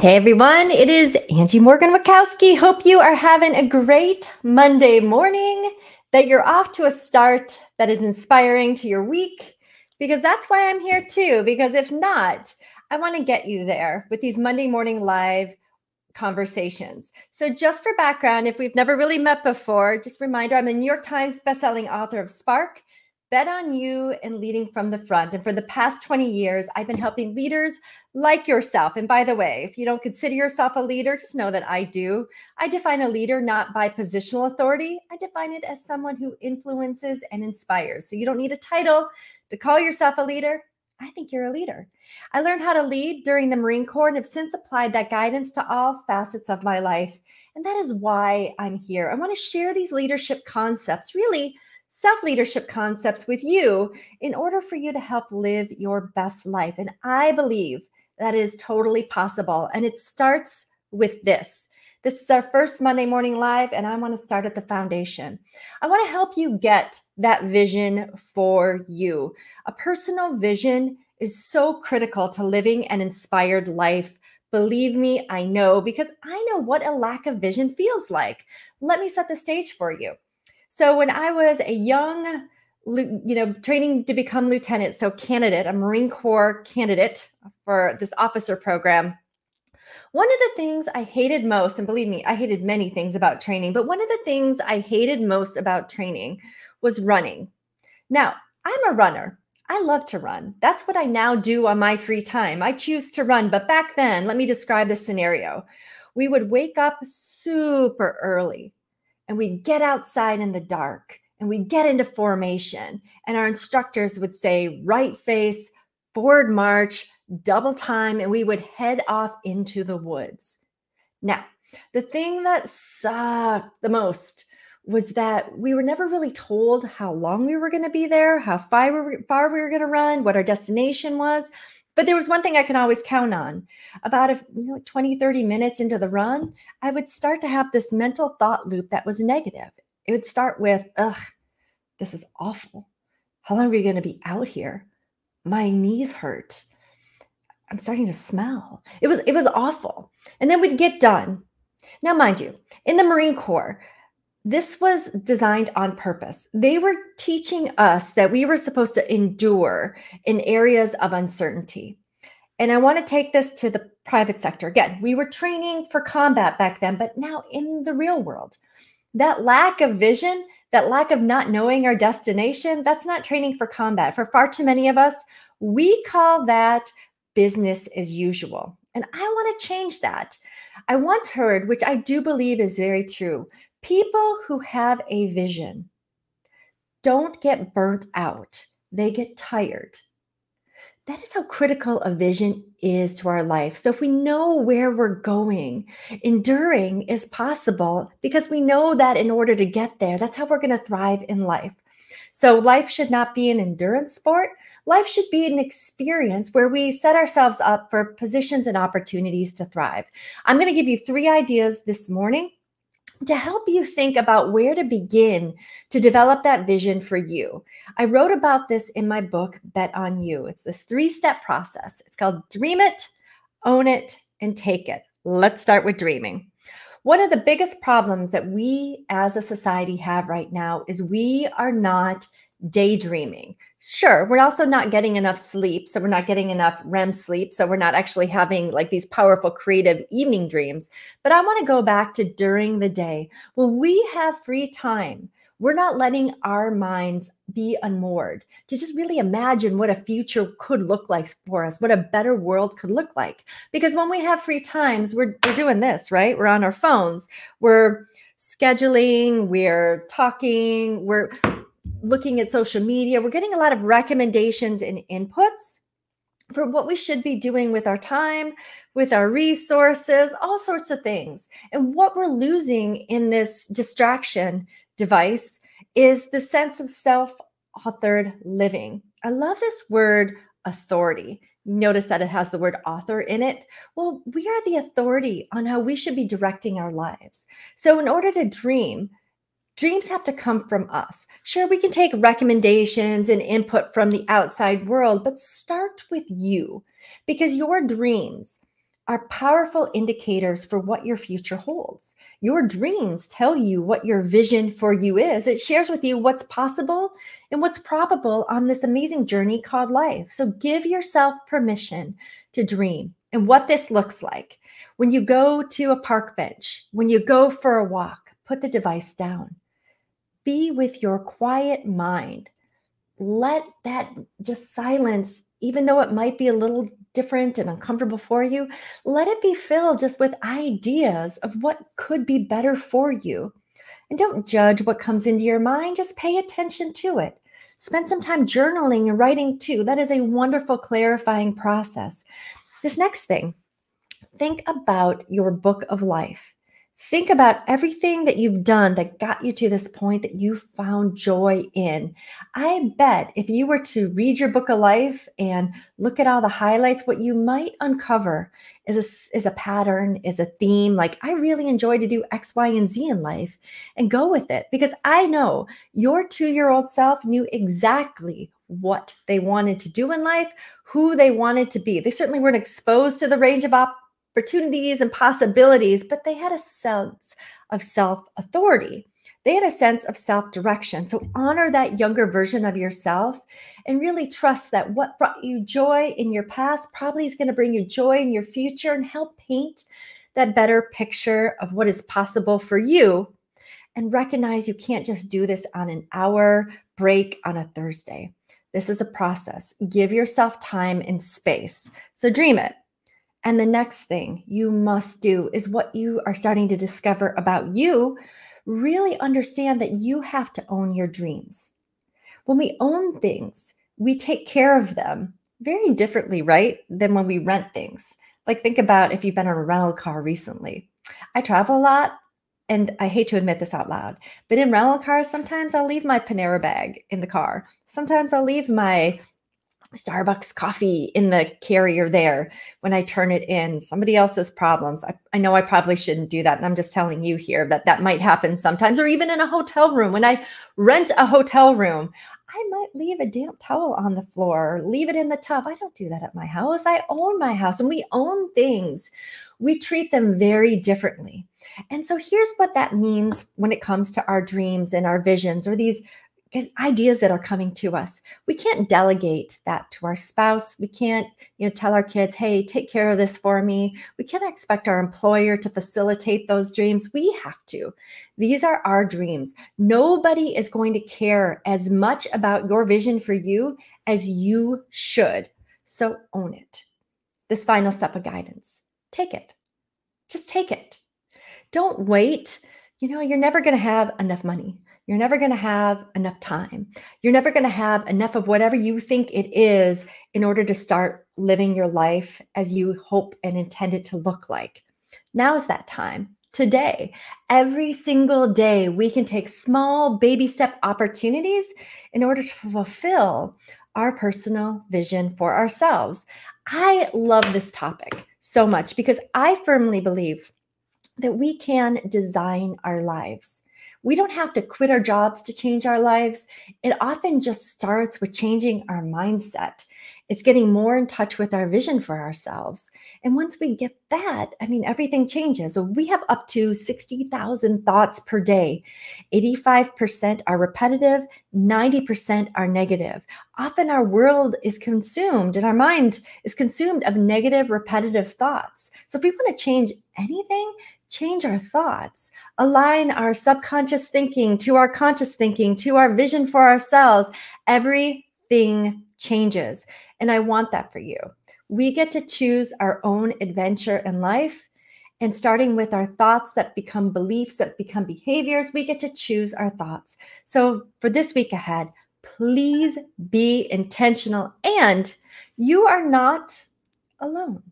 Hey everyone, it is Angie Morgan Witkowski. Hope you are having a great Monday morning, that you're off to a start that is inspiring to your week, because that's why I'm here too. Because if not, I want to get you there with these Monday morning live conversations. So, just for background, if we've never really met before, just reminder I'm the New York Times bestselling author of Spark Bet on You and Leading from the Front. And for the past 20 years, I've been helping leaders like yourself. And by the way, if you don't consider yourself a leader, just know that I do. I define a leader not by positional authority, I define it as someone who influences and inspires. So you don't need a title to call yourself a leader. I think you're a leader. I learned how to lead during the Marine Corps and have since applied that guidance to all facets of my life. And that is why I'm here. I want to share these leadership concepts, really self leadership concepts with you in order for you to help live your best life. And I believe that is totally possible. And it starts with this. This is our first Monday morning live, and I want to start at the foundation. I want to help you get that vision for you. A personal vision is so critical to living an inspired life. Believe me, I know because I know what a lack of vision feels like. Let me set the stage for you. So when I was a young, you know, training to become lieutenant, so candidate, a Marine Corps candidate for this officer program, one of the things I hated most, and believe me, I hated many things about training, but one of the things I hated most about training was running. Now, I'm a runner. I love to run. That's what I now do on my free time. I choose to run. But back then, let me describe the scenario. We would wake up super early and we'd get outside in the dark and we'd get into formation. And our instructors would say, right face, forward march, double time, and we would head off into the woods. Now, the thing that sucked the most was that we were never really told how long we were going to be there, how far we, far we were going to run, what our destination was. But there was one thing I can always count on. About a, you know, 20, 30 minutes into the run, I would start to have this mental thought loop that was negative. It would start with, ugh, this is awful. How long are we going to be out here? My knees hurt. I'm starting to smell. It was it was awful. And then we'd get done. Now, mind you, in the Marine Corps, this was designed on purpose. They were teaching us that we were supposed to endure in areas of uncertainty. And I want to take this to the private sector. Again, we were training for combat back then, but now in the real world, that lack of vision, that lack of not knowing our destination, that's not training for combat. For far too many of us, we call that business as usual. And I want to change that. I once heard, which I do believe is very true, People who have a vision don't get burnt out, they get tired. That is how critical a vision is to our life. So, if we know where we're going, enduring is possible because we know that in order to get there, that's how we're going to thrive in life. So, life should not be an endurance sport. Life should be an experience where we set ourselves up for positions and opportunities to thrive. I'm going to give you three ideas this morning to help you think about where to begin to develop that vision for you. I wrote about this in my book, Bet on You. It's this three step process. It's called Dream It, Own It, and Take It. Let's start with dreaming. One of the biggest problems that we as a society have right now is we are not daydreaming. Sure, we're also not getting enough sleep. So we're not getting enough REM sleep. So we're not actually having like these powerful creative evening dreams. But I want to go back to during the day. When we have free time, we're not letting our minds be unmoored to just really imagine what a future could look like for us, what a better world could look like. Because when we have free times, we're, we're doing this, right? We're on our phones, we're scheduling, we're talking, we're looking at social media, we're getting a lot of recommendations and inputs for what we should be doing with our time, with our resources, all sorts of things. And what we're losing in this distraction device is the sense of self authored living. I love this word authority. Notice that it has the word author in it. Well, we are the authority on how we should be directing our lives. So, in order to dream, dreams have to come from us. Sure, we can take recommendations and input from the outside world, but start with you because your dreams are powerful indicators for what your future holds. Your dreams tell you what your vision for you is. It shares with you what's possible and what's probable on this amazing journey called life. So give yourself permission to dream and what this looks like. When you go to a park bench, when you go for a walk, put the device down. Be with your quiet mind. Let that just silence even though it might be a little different and uncomfortable for you, let it be filled just with ideas of what could be better for you. And don't judge what comes into your mind, just pay attention to it. Spend some time journaling and writing too. That is a wonderful clarifying process. This next thing, think about your book of life. Think about everything that you've done that got you to this point that you found joy in. I bet if you were to read your book of life and look at all the highlights, what you might uncover is a, is a pattern, is a theme. Like, I really enjoy to do X, Y, and Z in life and go with it because I know your two year old self knew exactly what they wanted to do in life, who they wanted to be. They certainly weren't exposed to the range of op- opportunities and possibilities, but they had a sense of self authority. They had a sense of self direction. So honor that younger version of yourself and really trust that what brought you joy in your past probably is going to bring you joy in your future and help paint that better picture of what is possible for you. And recognize you can't just do this on an hour break on a Thursday. This is a process. Give yourself time and space. So dream it. And the next thing you must do is what you are starting to discover about you. Really understand that you have to own your dreams. When we own things, we take care of them very differently, right? Than when we rent things. Like, think about if you've been in a rental car recently. I travel a lot and I hate to admit this out loud, but in rental cars, sometimes I'll leave my Panera bag in the car. Sometimes I'll leave my Starbucks coffee in the carrier there when I turn it in, somebody else's problems. I, I know I probably shouldn't do that. And I'm just telling you here that that might happen sometimes, or even in a hotel room. When I rent a hotel room, I might leave a damp towel on the floor, leave it in the tub. I don't do that at my house. I own my house and we own things. We treat them very differently. And so here's what that means when it comes to our dreams and our visions or these ideas that are coming to us. We can't delegate that to our spouse. We can't you know tell our kids hey take care of this for me. We can't expect our employer to facilitate those dreams. We have to. These are our dreams. Nobody is going to care as much about your vision for you as you should. So own it. This final step of guidance. Take it. Just take it. Don't wait. You know you're never going to have enough money you're never going to have enough time. You're never going to have enough of whatever you think it is in order to start living your life as you hope and intend it to look like. Now is that time. Today, every single day, we can take small baby step opportunities in order to fulfill our personal vision for ourselves. I love this topic so much because I firmly believe that we can design our lives. We don't have to quit our jobs to change our lives. It often just starts with changing our mindset. It's getting more in touch with our vision for ourselves. And once we get that, I mean, everything changes. We have up to 60,000 thoughts per day. 85% are repetitive, 90% are negative. Often our world is consumed and our mind is consumed of negative, repetitive thoughts. So if we want to change anything, change our thoughts, align our subconscious thinking to our conscious thinking, to our vision for ourselves, everything changes. And I want that for you. We get to choose our own adventure in life. And starting with our thoughts that become beliefs, that become behaviors, we get to choose our thoughts. So for this week ahead, please be intentional. And you are not alone.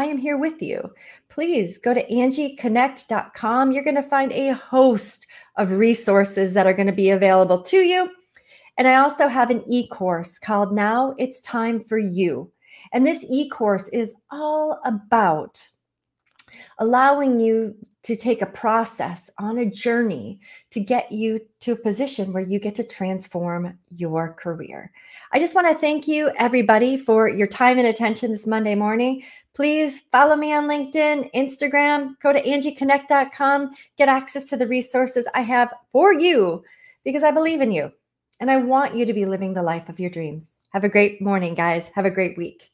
I am here with you. Please go to angieconnect.com. You're going to find a host of resources that are going to be available to you. And I also have an e course called Now It's Time for You. And this e course is all about allowing you to take a process on a journey to get you to a position where you get to transform your career. I just want to thank you, everybody, for your time and attention this Monday morning. Please follow me on LinkedIn, Instagram, go to angieconnect.com, get access to the resources I have for you because I believe in you and I want you to be living the life of your dreams. Have a great morning, guys. Have a great week.